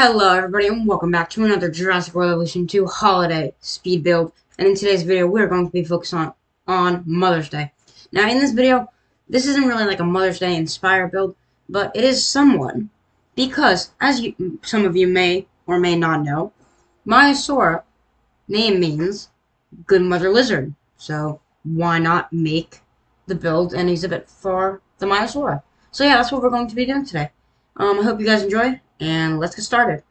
Hello everybody and welcome back to another Jurassic World Evolution 2 holiday speed build. And in today's video we're going to be focused on, on Mother's Day. Now in this video, this isn't really like a Mother's Day inspired build, but it is somewhat. Because, as you, some of you may or may not know, Maiasaura name means Good Mother Lizard. So why not make the build and exhibit for the Maiasaura? So yeah, that's what we're going to be doing today. Um, I hope you guys enjoy, and let's get started.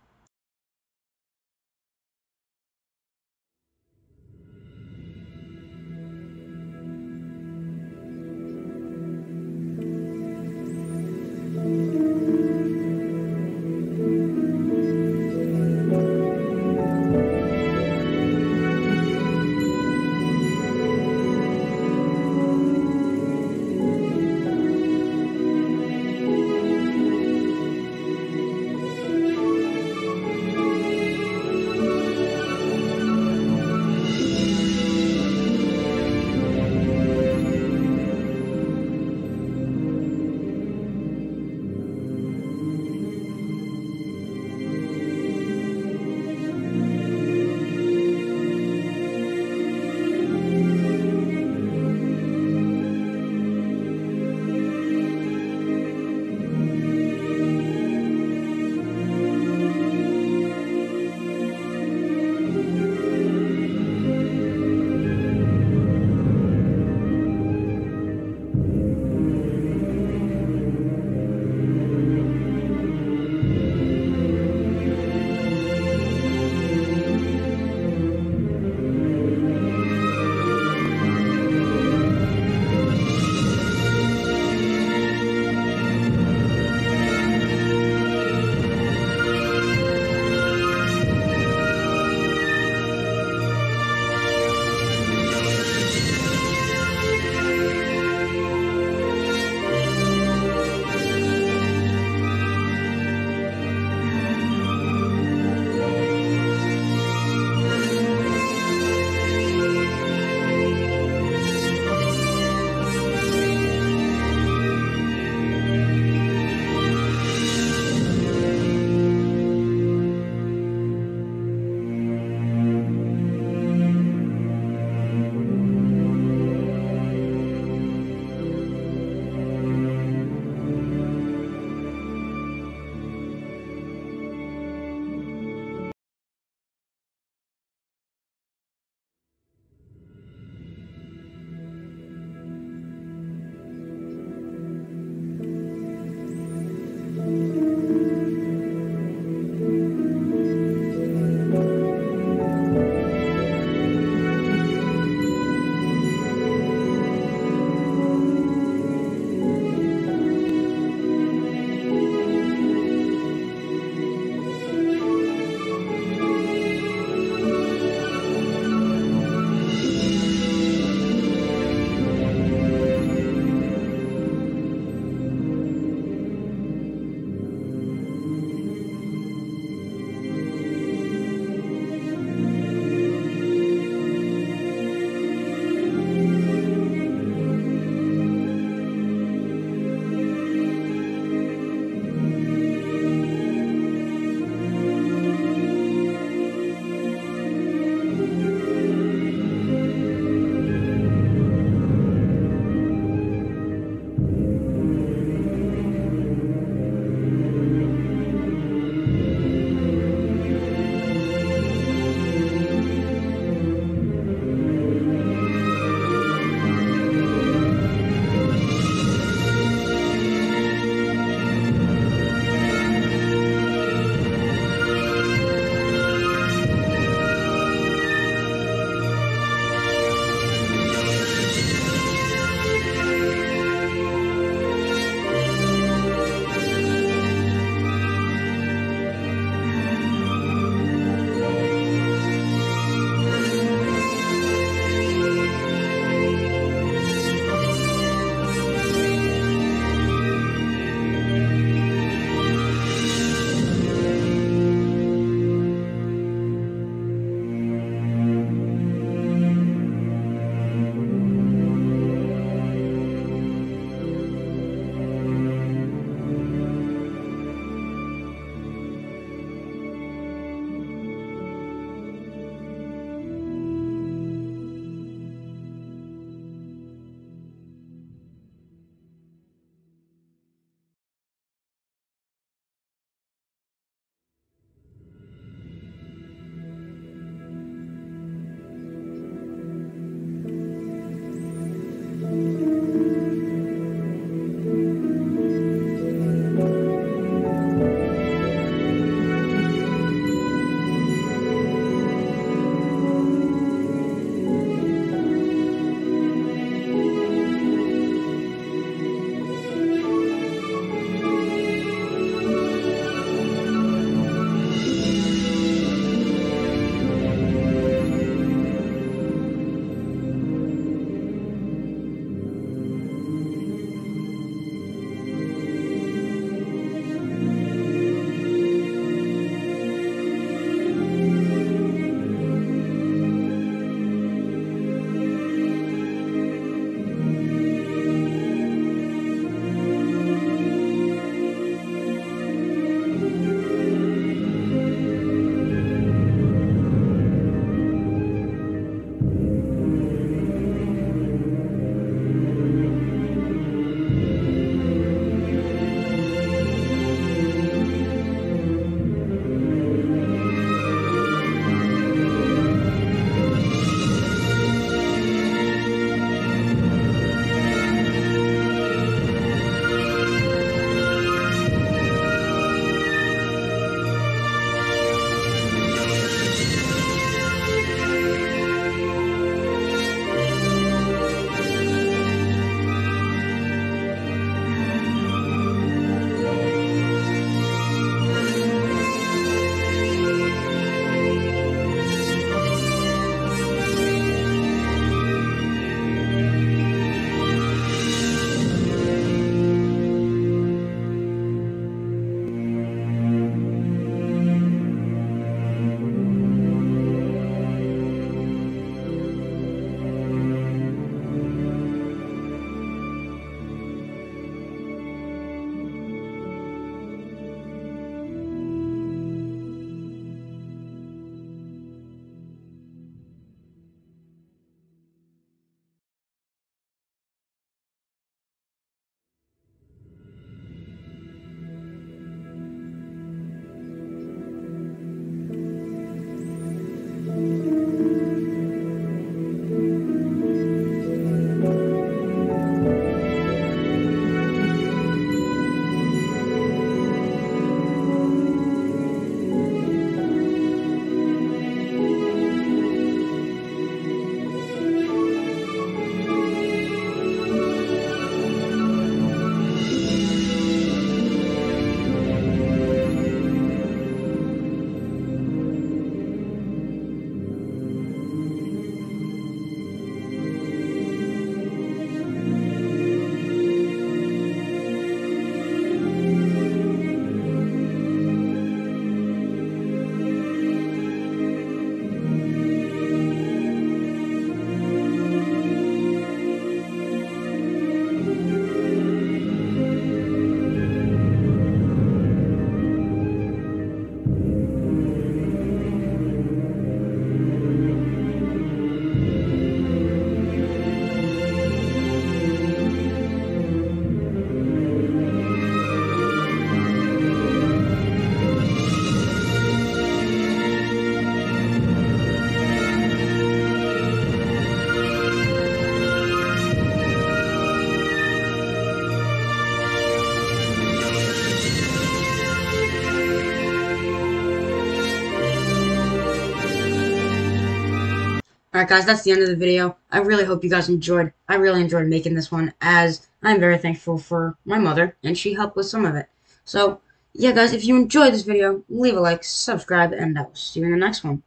Alright guys, that's the end of the video. I really hope you guys enjoyed. I really enjoyed making this one as I'm very thankful for my mother and she helped with some of it. So, yeah guys, if you enjoyed this video, leave a like, subscribe, and I will see you in the next one.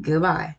Goodbye.